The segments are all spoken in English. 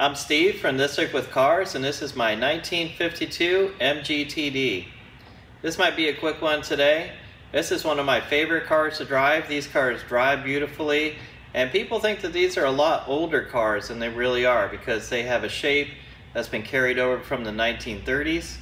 I'm Steve from This Week with Cars, and this is my 1952 MGTD. This might be a quick one today. This is one of my favorite cars to drive. These cars drive beautifully, and people think that these are a lot older cars than they really are because they have a shape that's been carried over from the 1930s.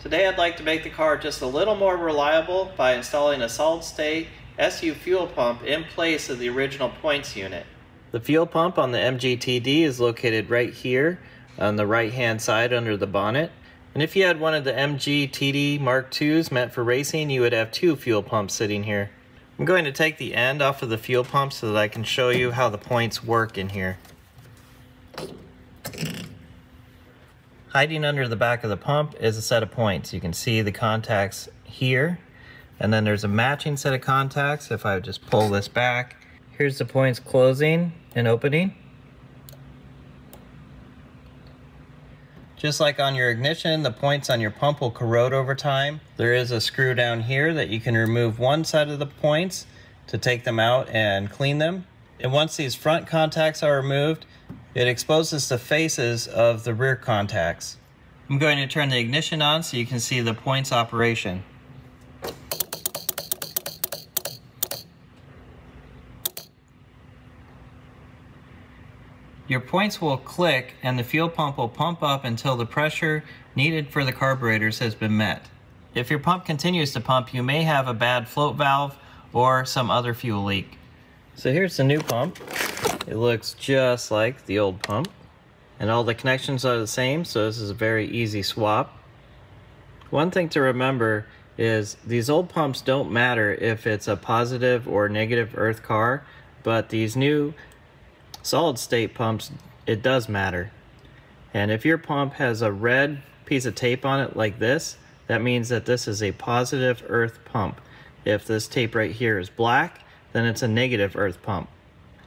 Today I'd like to make the car just a little more reliable by installing a solid-state SU fuel pump in place of the original points unit. The fuel pump on the MGTD is located right here on the right hand side under the bonnet. And if you had one of the MGTD Mark IIs meant for racing, you would have two fuel pumps sitting here. I'm going to take the end off of the fuel pump so that I can show you how the points work in here. Hiding under the back of the pump is a set of points. You can see the contacts here. And then there's a matching set of contacts. If I just pull this back, Here's the points closing and opening. Just like on your ignition, the points on your pump will corrode over time. There is a screw down here that you can remove one side of the points to take them out and clean them. And once these front contacts are removed, it exposes the faces of the rear contacts. I'm going to turn the ignition on so you can see the points operation. Your points will click and the fuel pump will pump up until the pressure needed for the carburetors has been met. If your pump continues to pump, you may have a bad float valve or some other fuel leak. So here's the new pump. It looks just like the old pump. And all the connections are the same, so this is a very easy swap. One thing to remember is these old pumps don't matter if it's a positive or negative earth car, but these new solid state pumps, it does matter. And if your pump has a red piece of tape on it like this, that means that this is a positive earth pump. If this tape right here is black, then it's a negative earth pump.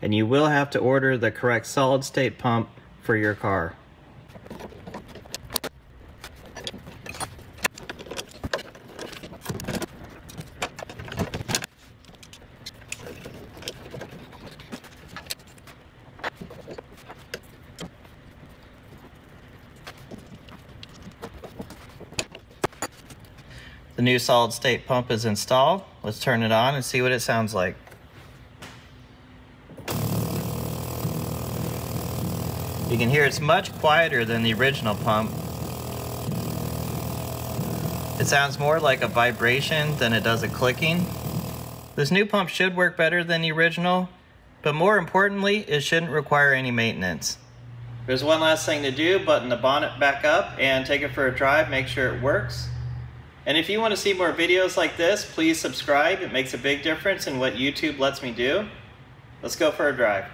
And you will have to order the correct solid state pump for your car. The new solid state pump is installed. Let's turn it on and see what it sounds like. You can hear it's much quieter than the original pump. It sounds more like a vibration than it does a clicking. This new pump should work better than the original, but more importantly, it shouldn't require any maintenance. There's one last thing to do, button the bonnet back up and take it for a drive, make sure it works. And if you want to see more videos like this, please subscribe. It makes a big difference in what YouTube lets me do. Let's go for a drive.